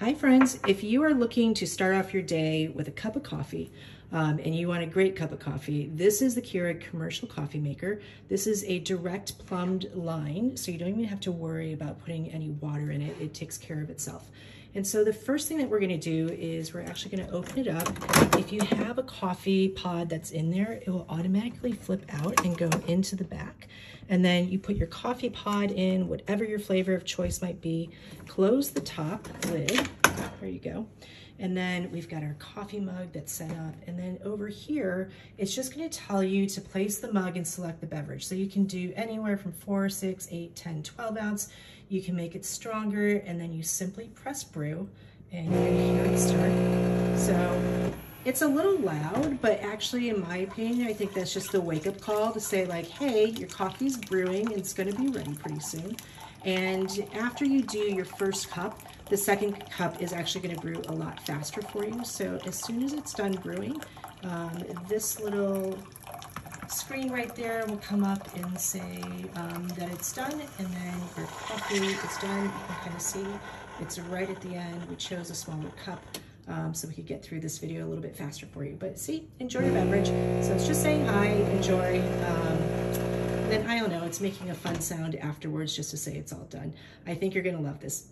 Hi friends, if you are looking to start off your day with a cup of coffee um, and you want a great cup of coffee, this is the Keurig commercial coffee maker. This is a direct plumbed line, so you don't even have to worry about putting any water in it. It takes care of itself. And so the first thing that we're gonna do is we're actually gonna open it up. If you have a coffee pod that's in there, it will automatically flip out and go into the back. And then you put your coffee pod in, whatever your flavor of choice might be, close the top lid, there you go. And then we've got our coffee mug that's set up. And then over here, it's just gonna tell you to place the mug and select the beverage. So you can do anywhere from four, six, eight, 10, 12 ounce. You can make it stronger and then you simply press brew and you're gonna hear it start. So it's a little loud, but actually in my opinion, I think that's just a wake up call to say like, hey, your coffee's brewing it's gonna be ready pretty soon. And after you do your first cup, the second cup is actually gonna brew a lot faster for you. So as soon as it's done brewing, um, this little screen right there will come up and say um, that it's done and then your coffee is done. You can kind of see it's right at the end. We chose a smaller cup um, so we could get through this video a little bit faster for you. But see, enjoy your beverage. So it's just saying hi, enjoy. Um, then I don't know, it's making a fun sound afterwards just to say it's all done. I think you're gonna love this.